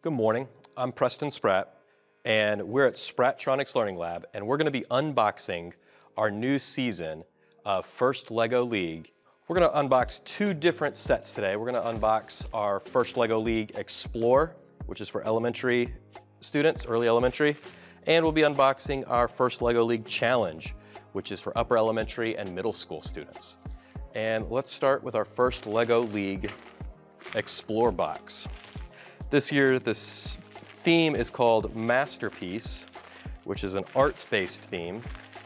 Good morning. I'm Preston Spratt, and we're at Sprattronics Learning Lab, and we're going to be unboxing our new season of First LEGO League. We're going to unbox two different sets today. We're going to unbox our First LEGO League Explore, which is for elementary students, early elementary, and we'll be unboxing our First LEGO League Challenge, which is for upper elementary and middle school students. And let's start with our first LEGO League Explore box. This year, this theme is called Masterpiece, which is an arts-based theme.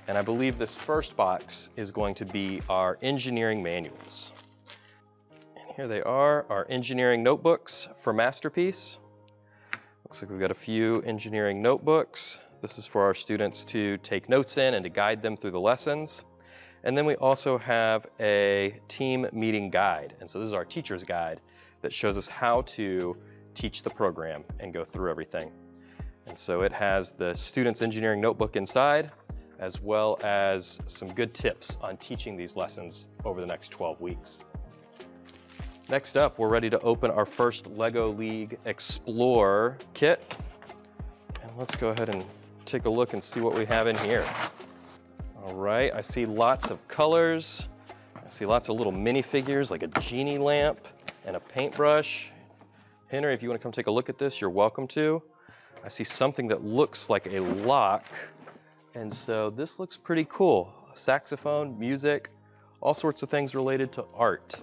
And I believe this first box is going to be our engineering manuals. And here they are, our engineering notebooks for Masterpiece. Looks like we've got a few engineering notebooks. This is for our students to take notes in and to guide them through the lessons. And then we also have a team meeting guide. And so this is our teacher's guide that shows us how to teach the program and go through everything. And so it has the student's engineering notebook inside, as well as some good tips on teaching these lessons over the next 12 weeks. Next up, we're ready to open our first LEGO League Explore kit. And let's go ahead and take a look and see what we have in here. All right, I see lots of colors. I see lots of little minifigures like a genie lamp and a paintbrush Henry, if you want to come take a look at this, you're welcome to. I see something that looks like a lock. And so this looks pretty cool. Saxophone, music, all sorts of things related to art.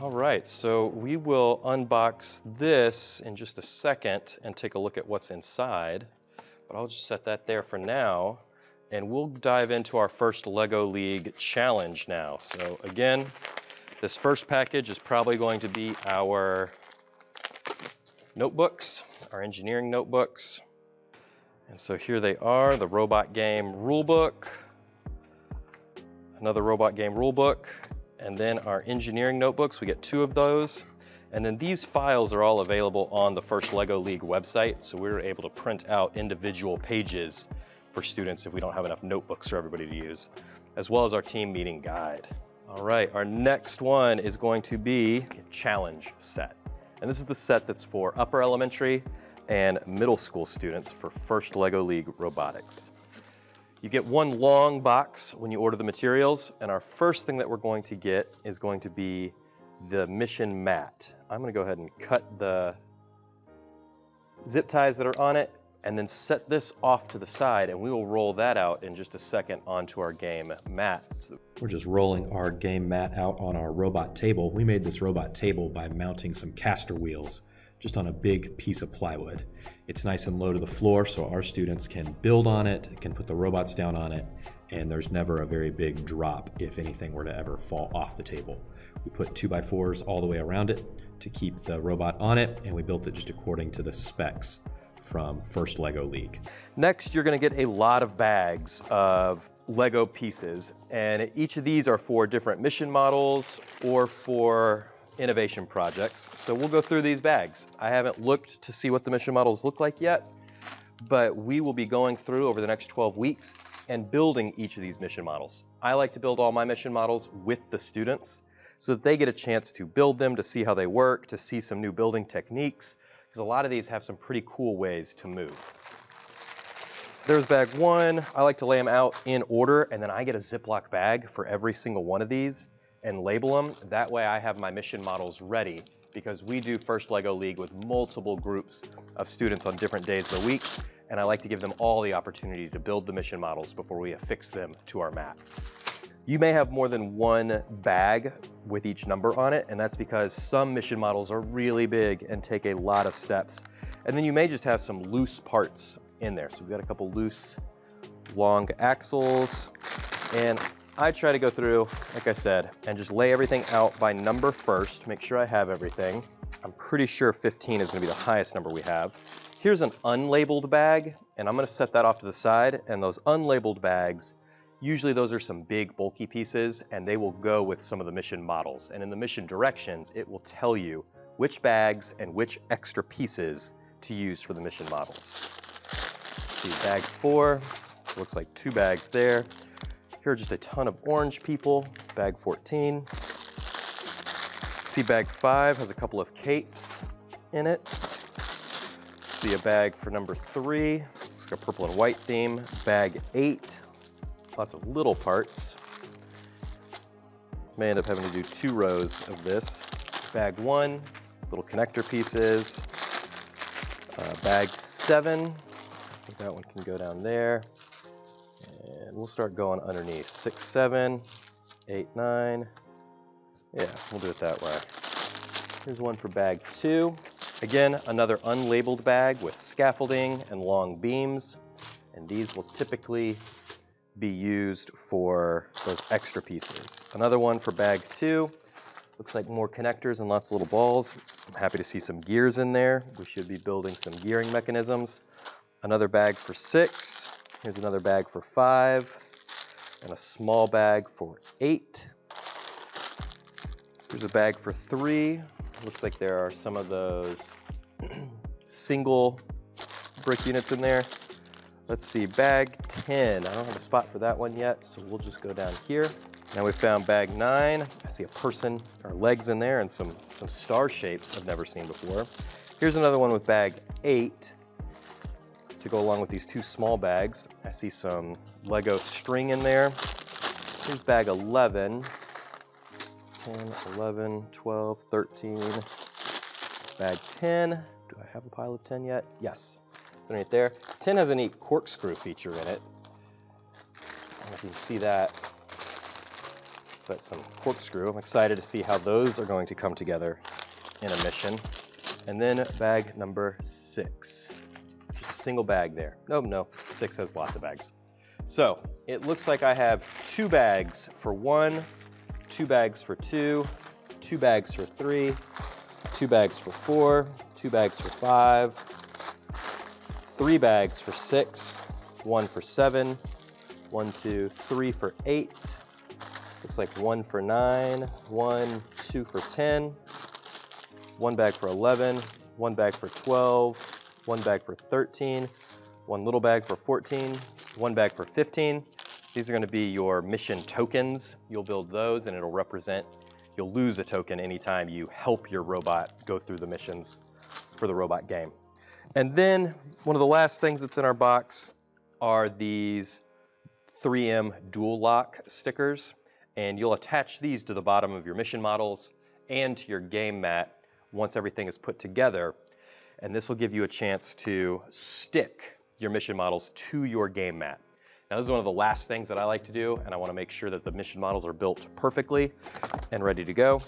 All right, so we will unbox this in just a second and take a look at what's inside. But I'll just set that there for now. And we'll dive into our first LEGO League challenge now. So again, this first package is probably going to be our notebooks, our engineering notebooks. And so here they are, the robot game rulebook, another robot game rulebook, and then our engineering notebooks, we get two of those. And then these files are all available on the First LEGO League website, so we are able to print out individual pages for students if we don't have enough notebooks for everybody to use, as well as our team meeting guide. All right, our next one is going to be a challenge set. And this is the set that's for upper elementary and middle school students for First LEGO League Robotics. You get one long box when you order the materials, and our first thing that we're going to get is going to be the mission mat. I'm gonna go ahead and cut the zip ties that are on it and then set this off to the side and we will roll that out in just a second onto our game mat. We're just rolling our game mat out on our robot table. We made this robot table by mounting some caster wheels just on a big piece of plywood. It's nice and low to the floor so our students can build on it, can put the robots down on it, and there's never a very big drop if anything were to ever fall off the table. We put 2x4s all the way around it to keep the robot on it, and we built it just according to the specs from First LEGO League. Next, you're gonna get a lot of bags of Lego pieces, and each of these are for different mission models or for innovation projects. So we'll go through these bags. I haven't looked to see what the mission models look like yet, but we will be going through over the next 12 weeks and building each of these mission models. I like to build all my mission models with the students so that they get a chance to build them, to see how they work, to see some new building techniques, because a lot of these have some pretty cool ways to move. So there's bag one. I like to lay them out in order, and then I get a Ziploc bag for every single one of these and label them. That way I have my mission models ready because we do First LEGO League with multiple groups of students on different days of the week, and I like to give them all the opportunity to build the mission models before we affix them to our map. You may have more than one bag with each number on it, and that's because some mission models are really big and take a lot of steps. And then you may just have some loose parts in there. So we've got a couple loose long axles, and I try to go through, like I said, and just lay everything out by number first, make sure I have everything. I'm pretty sure 15 is gonna be the highest number we have. Here's an unlabeled bag, and I'm gonna set that off to the side, and those unlabeled bags Usually those are some big bulky pieces and they will go with some of the mission models. And in the mission directions, it will tell you which bags and which extra pieces to use for the mission models. See, bag four, looks like two bags there. Here are just a ton of orange people, bag 14. See bag five has a couple of capes. in it. See a bag for number three. It's got purple and white theme. Bag eight, lots of little parts. May end up having to do two rows of this. Bag one, little connector pieces. Uh, bag seven, I think that one can go down there. And we'll start going underneath. Six, seven, eight, nine. Yeah, we'll do it that way. Here's one for bag two. Again, another unlabeled bag with scaffolding and long beams. And these will typically be used for those extra pieces. Another one for bag two. Looks like more connectors and lots of little balls. I'm happy to see some gears in there. We should be building some gearing mechanisms. Another bag for six. Here's another bag for five. And a small bag for eight. Here's a bag for three. Looks like there are some of those single brick units in there. Let's see, bag 10. I don't have a spot for that one yet, so we'll just go down here. Now we found bag nine. I see a person or legs in there and some, some star shapes I've never seen before. Here's another one with bag eight to go along with these two small bags. I see some Lego string in there. Here's bag 11. 10, 11, 12, 13. Bag 10. Do I have a pile of 10 yet? Yes. It's underneath there. 10 has a neat corkscrew feature in it. I don't know if you can see that. But some corkscrew. I'm excited to see how those are going to come together in a mission. And then bag number six. Just a single bag there. No, no, six has lots of bags. So it looks like I have two bags for one, two bags for two, two bags for three, two bags for four, two bags for five, three bags for six, one for seven, one, two, three for eight. Looks like one for nine, one, two for 10, one bag for 11, one bag for 12, one bag for 13, one little bag for 14, one bag for 15. These are gonna be your mission tokens. You'll build those and it'll represent, you'll lose a token anytime you help your robot go through the missions for the robot game. And then one of the last things that's in our box are these 3M dual lock stickers. And you'll attach these to the bottom of your mission models and to your game mat once everything is put together. And this will give you a chance to stick your mission models to your game mat. Now this is one of the last things that I like to do and I wanna make sure that the mission models are built perfectly and ready to go.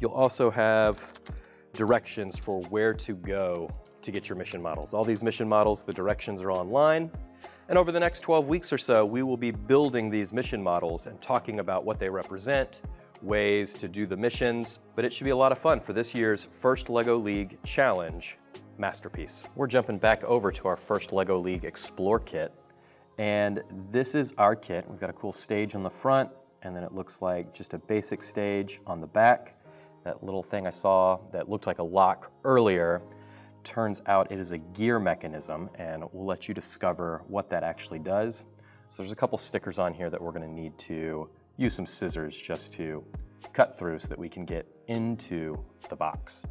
You'll also have directions for where to go to get your mission models. All these mission models, the directions are online. And over the next 12 weeks or so, we will be building these mission models and talking about what they represent, ways to do the missions, but it should be a lot of fun for this year's first LEGO League Challenge Masterpiece. We're jumping back over to our first LEGO League Explore kit, and this is our kit. We've got a cool stage on the front, and then it looks like just a basic stage on the back. That little thing I saw that looked like a lock earlier turns out it is a gear mechanism and we'll let you discover what that actually does. So there's a couple stickers on here that we're gonna need to use some scissors just to cut through so that we can get into the box.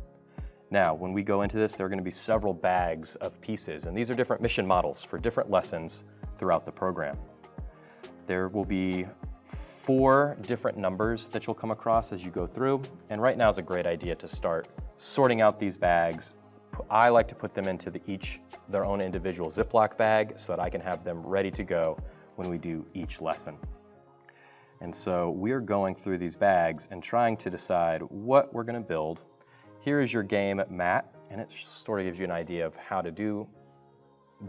Now, when we go into this, there are gonna be several bags of pieces and these are different mission models for different lessons throughout the program. There will be four different numbers that you'll come across as you go through. And right now is a great idea to start sorting out these bags. I like to put them into the each their own individual Ziploc bag so that I can have them ready to go when we do each lesson. And so we're going through these bags and trying to decide what we're gonna build. Here is your game mat, and it sort of gives you an idea of how to do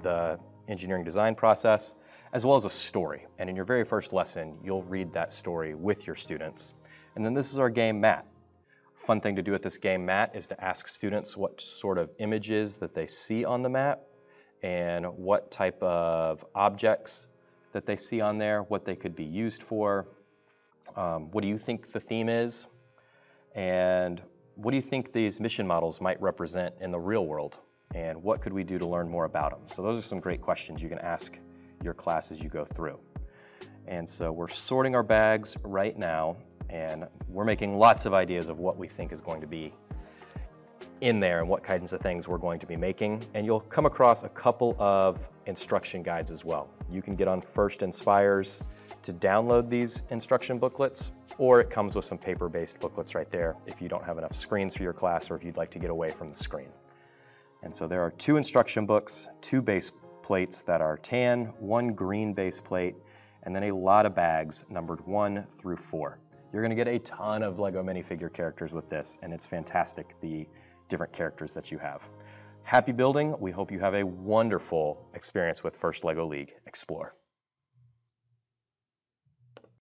the engineering design process as well as a story. And in your very first lesson, you'll read that story with your students. And then this is our game mat. Fun thing to do with this game mat is to ask students what sort of images that they see on the map and what type of objects that they see on there, what they could be used for. Um, what do you think the theme is? And what do you think these mission models might represent in the real world? And what could we do to learn more about them? So those are some great questions you can ask your class as you go through. And so we're sorting our bags right now and we're making lots of ideas of what we think is going to be in there and what kinds of things we're going to be making. And you'll come across a couple of instruction guides as well. You can get on First Inspires to download these instruction booklets, or it comes with some paper-based booklets right there if you don't have enough screens for your class or if you'd like to get away from the screen. And so there are two instruction books, two base plates that are tan, one green base plate, and then a lot of bags numbered one through four. You're gonna get a ton of LEGO minifigure characters with this, and it's fantastic, the different characters that you have. Happy building. We hope you have a wonderful experience with First LEGO League. Explore.